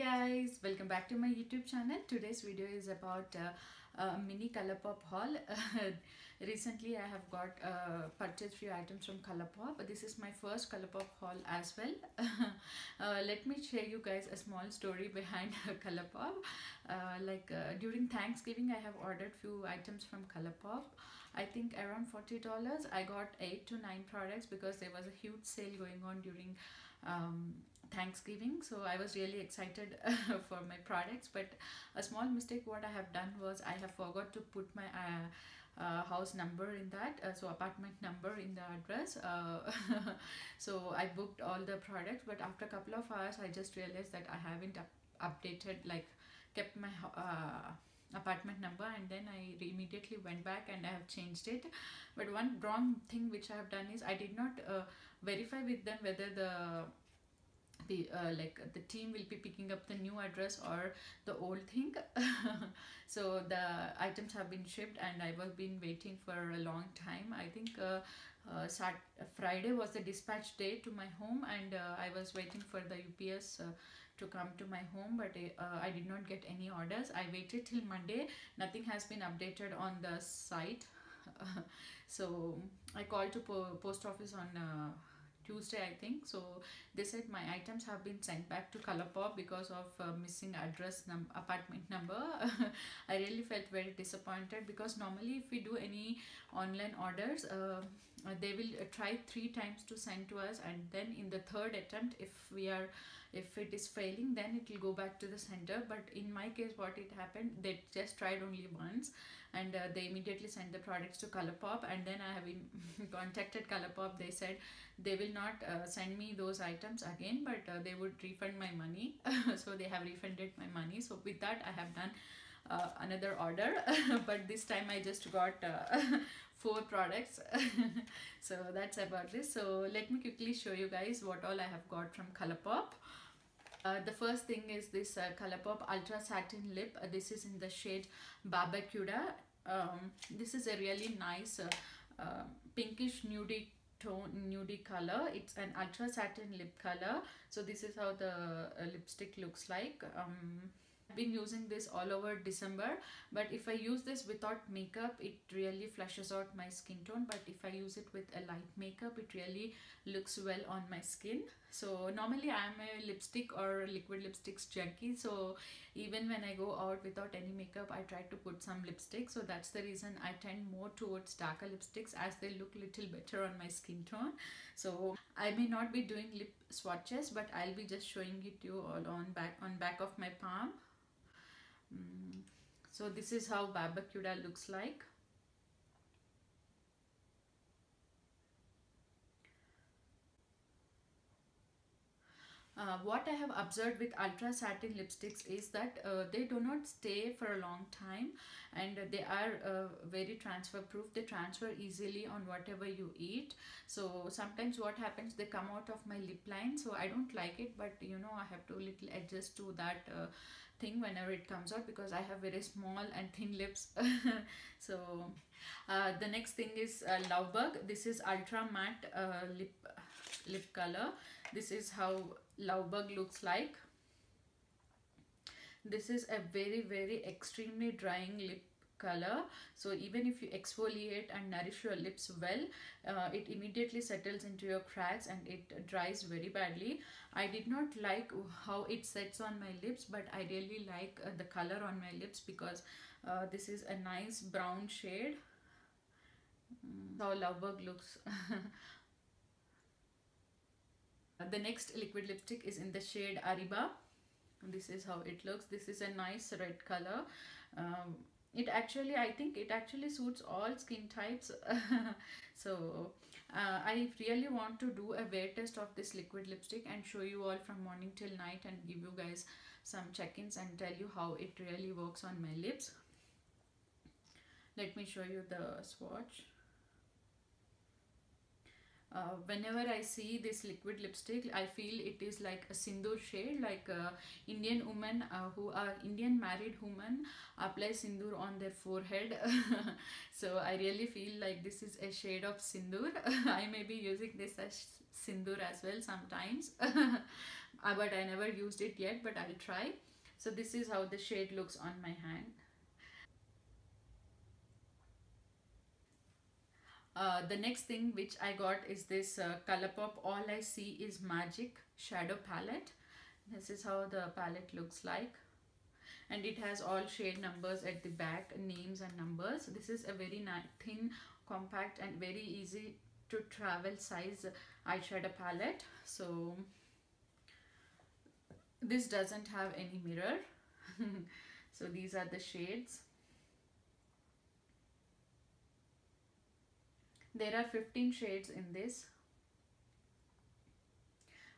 guys welcome back to my youtube channel. Today's video is about uh, a mini Colourpop haul. Recently i have got uh, purchased few items from Colourpop this is my first Colourpop haul as well. Uh, let me share you guys a small story behind Colourpop uh, like uh, during thanksgiving i have ordered few items from Colourpop i think around 40 dollars. I got eight to nine products because there was a huge sale going on during um, Thanksgiving so I was really excited for my products but a small mistake what I have done was I have forgot to put my uh, uh, house number in that uh, so apartment number in the address uh, so I booked all the products but after a couple of hours I just realized that I haven't up updated like kept my uh, apartment number and then I immediately went back and I have changed it. But one wrong thing which I have done is I did not uh, verify with them whether the the uh, like the team will be picking up the new address or the old thing. So the items have been shipped and i was been waiting for a long time. I think uh, uh, Sat- friday was the dispatch day to my home and uh, i was waiting for the ups uh, to come to my home but uh, i did not get any orders. I waited till monday. Nothing has been updated on the site. So i called to po- post office on Tuesday, I think. So they said my items have been sent back to Colourpop because of uh, missing address num- apartment number. I really felt very disappointed because normally if we do any online orders, uh, they will uh, try three times to send to us, and then in the third attempt, if we are if it is failing then it will go back to the center. But in my case what it happened they just tried only once and uh, they immediately sent the products to Colourpop and then I have been contacted Colourpop. They said they will not uh, send me those items again but uh, they would refund my money. So they have refunded my money. So with that I have done uh, another order but this time I just got uh, four products. So that's about this. So let me quickly show you guys what all I have got from Colourpop. Uh, the first thing is this uh, Colourpop Ultra Satin Lip. Uh, this is in the shade Barbacuda. Um, this is a really nice uh, uh, pinkish nudie tone nudie color. It's an ultra satin lip color. So this is how the uh, lipstick looks like. Um, been using this all over December but if I use this without makeup it really flushes out my skin tone but if I use it with a light makeup it really looks well on my skin. So normally I'm a lipstick or liquid lipsticks junkie so even when I go out without any makeup I try to put some lipstick so that's the reason I tend more towards darker lipsticks as they look little better on my skin tone. So I may not be doing lip swatches but I'll be just showing it to you all on back on back of my palm Mm. So this is how Barbacuda looks like. Uh, what I have observed with ultra satin lipsticks is that uh, they do not stay for a long time and they are uh, very transfer proof they transfer easily on whatever you eat so sometimes what happens they come out of my lip line so I don't like it but you know I have to little adjust to that uh, thing whenever it comes out because I have very small and thin lips. So uh, the next thing is uh, this is ultra matte uh, lip lip color. This is how Lovebug looks like. This is a very very extremely drying lip color. So even if you exfoliate and nourish your lips well uh, it immediately settles into your cracks and it dries very badly. I did not like how it sets on my lips but i really like uh, the color on my lips because uh, this is a nice brown shade. Mm. how lovebug looks. The next liquid lipstick is in the shade ariba. This is how it looks. This is a nice red color. Um, it actually i think it actually suits all skin types. So uh, i really want to do a wear test of this liquid lipstick and show you all from morning till night and give you guys some check-ins and tell you how it really works on my lips. Let me show you the swatch uh, whenever I see this liquid lipstick, I feel it is like a sindoor shade, like uh, Indian women uh, who are Indian married women apply sindoor on their forehead. so I really feel like this is a shade of sindoor. I may be using this as sindoor as well sometimes. uh, but I never used it yet but I'll try so this is how the shade looks on my hand Uh, the next thing which I got is this uh, Colourpop All I See Is Magic shadow palette. This is how the palette looks like. And it has all shade numbers at the back names and numbers. This is a very thin compact and very easy to travel size eyeshadow palette. So this doesn't have any mirror. So these are the shades there are 15 shades in this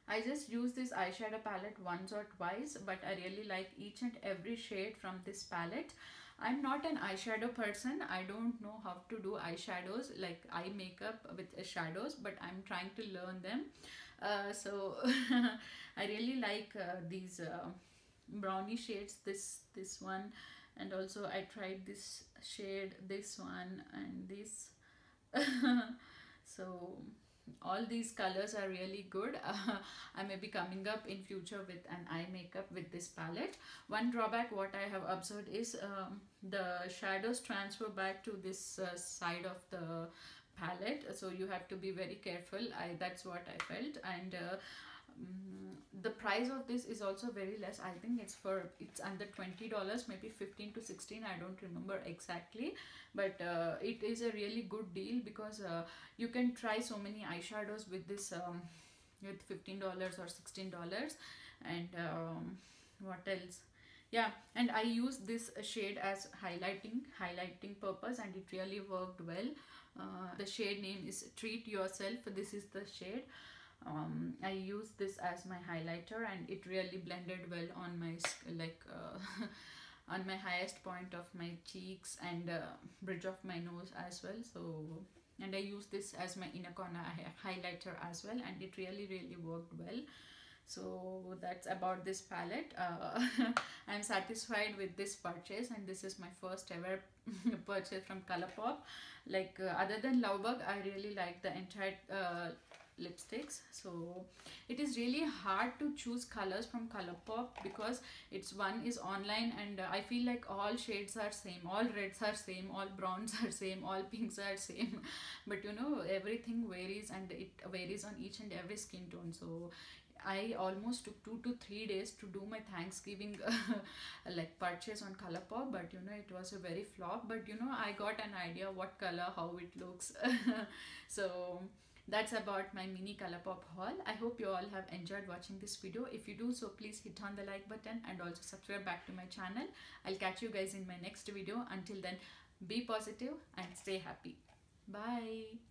I just use this eyeshadow palette once or twice but I really like each and every shade from this palette. I'm not an eyeshadow person. I don't know how to do eyeshadows like eye makeup with shadows but I'm trying to learn them. Uh, so I really like uh, these uh, brownie shades this this one and also I tried this shade this one and this so all these colors are really good. Uh, i may be coming up in future with an eye makeup with this palette. One drawback what i have observed is um, the shadows transfer back to this uh, side of the palette. So you have to be very careful. I that's what i felt. And uh, the price of this is also very less. I think it's for it's under 20 dollars maybe 15 to 16 i don't remember exactly. But uh, it is a really good deal because uh, you can try so many eyeshadows with this um, with 15 dollars or 16 dollars. And um, what else? Yeah and i use this shade as highlighting highlighting purpose and it really worked well. Uh, the shade name is treat yourself. This is the shade um, I use this as my highlighter and it really blended well on my like uh, on my highest point of my cheeks and uh, bridge of my nose as well. So and I use this as my inner corner highlighter as well and it really really worked well. So that's about this palette. Uh, i'm satisfied with this purchase and this is my first ever purchase from colourpop. Like uh, other than lovebug i really like the entire uh, lipsticks. So it is really hard to choose colors from Colourpop because it's one is online and uh, I feel like all shades are same all reds are same all browns are same all pinks are same. But you know everything varies and it varies on each and every skin tone. So I almost took two to three days to do my Thanksgiving like purchase on Colourpop but you know it was a very flop. But you know I got an idea what color how it looks. So that's about my mini Colourpop haul. I hope you all have enjoyed watching this video. If you do so, please hit on the like button and also subscribe back to my channel. I'll catch you guys in my next video. Until then, be positive and stay happy. Bye.